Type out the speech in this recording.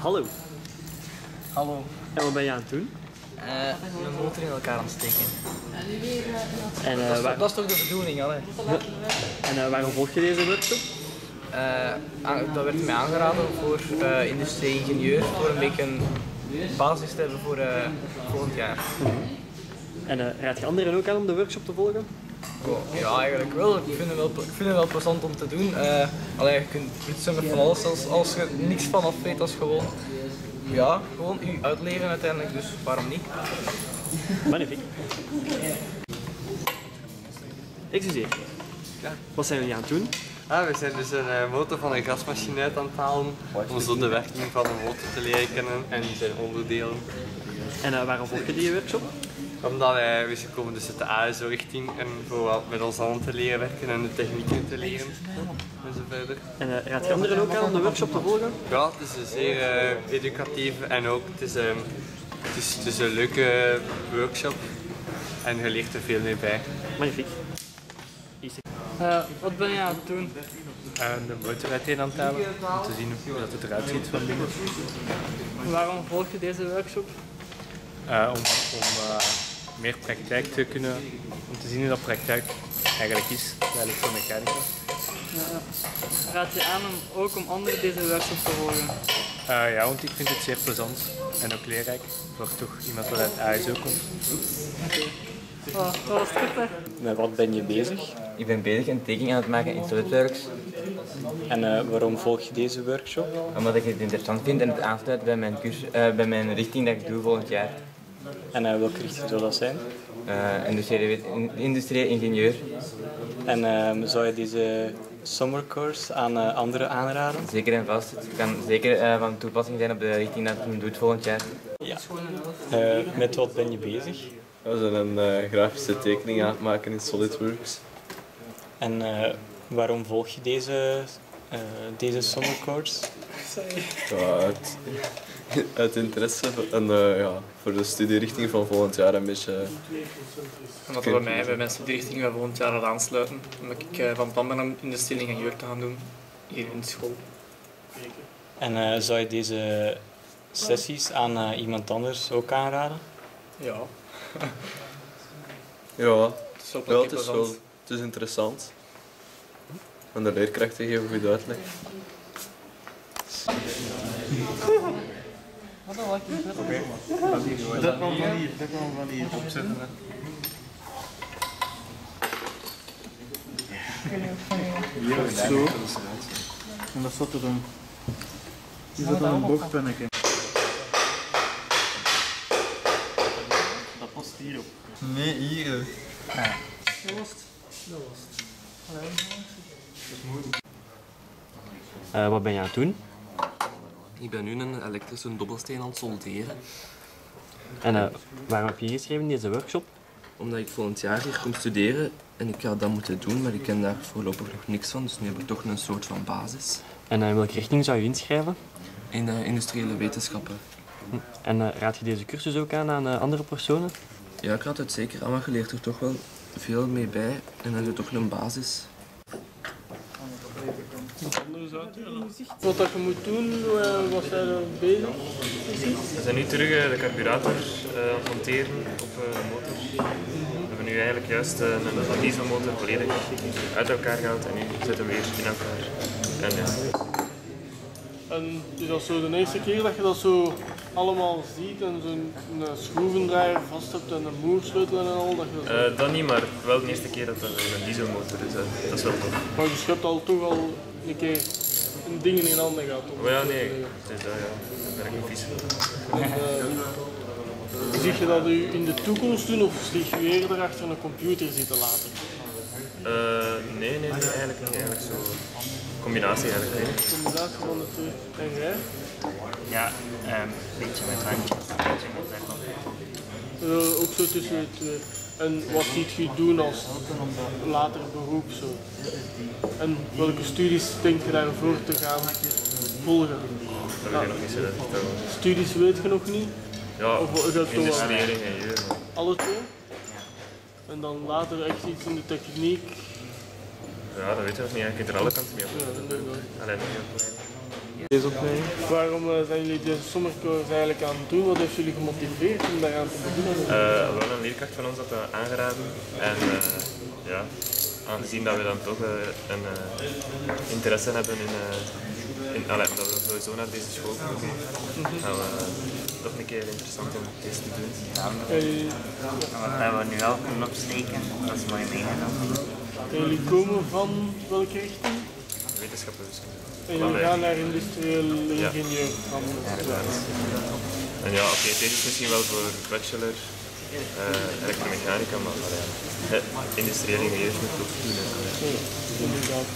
Hallo. Hallo. En wat ben je aan het doen? Mijn motor in elkaar aan het steken. En, eh, waar- Dat is toch de bedoeling, hè? en eh, waarom volg je deze workshop? Aan- dat werd mij aangeraden voor industrie-ingenieur, voor een beetje een basis te hebben voor volgend jaar. En eh, raad je anderen ook aan om de workshop te volgen? Ja, eigenlijk wel. Ik vind het wel, ik vind het wel plezant om te doen. Eh allee, je kunt iets van alles als, als je niks vanaf weet als gewoon, ja, gewoon u uitleren uiteindelijk. Dus waarom niet? Magnifiek. Excuseer. Wat zijn jullie aan het doen? Ah, we zijn dus een eh, motor van een gasmachine uit aan het halen om zo de werking van een motor te leren kennen en zijn onderdelen. En eh, waarom volg je die workshop? Omdat wij, we komen dus uit de ASO-richting en voor wat met ons handen te leren werken en de technieken te leren en zo verder. En eh, raad je anderen ook aan om de workshop te volgen? Ja, het is een zeer eh, educatief en ook het is, ehm, het, is, het is een leuke workshop en je leert er veel mee bij. Magnifiek. Eh, wat ben je aan het doen? En de motor uiteen aan het halen om te zien hoe dat het eruit ziet van binnen. Waarom volg je deze workshop? Eh, om om eh, meer praktijk te kunnen, om te zien hoe dat praktijk eigenlijk is, eigenlijk voor mechanica. Raad je aan om ook om anderen deze workshop te volgen? Eh, ja, want ik vind het zeer plezant en ook leerrijk voor toch iemand wat uit ASO komt. Oh, dat was goed? Met wat ben je bezig? Ik ben bezig een tekening aan het maken in SolidWorks, En eh, waarom volg je deze workshop? omdat ik het interessant vind en het aansluit bij mijn, cursus, eh, bij mijn richting dat ik doe volgend jaar. En eh, welke richting zou dat zijn? Eh industriële, wet- in- industrieel ingenieur. En ehm, zou je deze summer course aan eh, anderen aanraden? Zeker en vast. Het kan zeker eh, van toepassing zijn op de richting dat ik hem doet volgend jaar. Ja. Eh, met wat ben je bezig? We zijn een eh, grafische tekening aan het maken in SolidWorks. En eh, waarom volg je deze, deze summer course? Ja, uit, uit interesse en eh, ja, voor de studierichting van volgend jaar een beetje. En dat we bij mij bij mijn studierichting van volgend jaar gaat aansluiten. Omdat ik eh, van plan ben om industrieel ingenieur te gaan doen hier in de school. En eh, zou je deze sessies aan eh, iemand anders ook aanraden? Ja, Ja, het is wel, het is, wel, het is interessant. En de leerkrachten geven goed uitleg. Dat kwam van hier, dat kwam van hier opzetten. Zo. En dat zat er dan. Is dat dan een bochtpennetje? Dat past hierop. Nee, hier. Eh, wat ben je aan het doen? Ik ben nu een elektrische dobbelsteen aan het solderen. En eh, waarom heb je ingeschreven in deze workshop? Omdat ik volgend jaar hier kom studeren en ik ga dat moeten doen, maar ik ken daar voorlopig nog niks van. Dus nu heb ik toch een soort van basis. En eh, in welke richting zou je inschrijven? In de industriële wetenschappen. En eh, raad je deze cursus ook aan aan eh, andere personen? Ja, ik raad het zeker aan, maar je leert er toch wel veel mee bij. En dan heb je toch een basis. Wat dat je moet doen, uh, was jij er bezig? We zijn nu terug eh, de carburator eh, aan het monteren op eh, de motor. We hebben nu eigenlijk juist eh, een, dieselmotor volledig uit elkaar gehaald en nu zetten we weer in elkaar. En ja, En is dat zo de eerste keer dat je dat zo allemaal ziet en zo'n schroevendraaier vast hebt en een moersleutel en al? Dat je dat, Eh, niet, maar wel de eerste keer dat dat een dieselmotor is. hè. Dat is wel tof. Maar je hebt al toch al een keer een ding in handen om- Maar ja, nee, het is dat, ja. Daar ben ik niet vies eh, zie je dat u in de toekomst doen of zie je eerder achter een computer zitten later? Eh, nee, nee, nee, eigenlijk niet. Eigenlijk zo. Combinatie eigenlijk. Nee. Combinatie van de twee. En jij? Ja, een beetje met handjes, een beetje met. Eh, ook zo tussen de twee. En wat ziet je doen als later beroep zo? En welke studies denk je daarvoor te gaan volgen? Dat weet ik nog niet vertellen. Studies weet je nog niet? Ja, Of dat ingenieur. maar- Alle twee? En dan later echt iets in de techniek? Ja, dat weet je nog niet. Je kunt er alle kanten mee op. Ja, dat weet ik wel. Alleen. Deze opleiding. Waarom eh, zijn jullie deze sommercours eigenlijk aan het doen? Wat heeft jullie gemotiveerd om daaraan te beginnen? Eh, wel een leerkracht van ons had dat aangeraden. En eh, ja, aangezien dat we dan toch eh, een eh, interesse hebben in, eh in allee, dat we sowieso naar deze school komen, gaan we toch een keer interessant om deze te doen. Jullie, Wat we nu al kunnen opsteken, dat is mooi meegenomen. jullie komen van welke richting? Wetenschappen wiskunde. En jullie gaan naar industrieel Ja. ingenieur. En ja, oké, deze is misschien wel voor bachelor eh elektromechanica, maar allee, eh, industrieel ingenieur moet ook doen. Ja, inderdaad.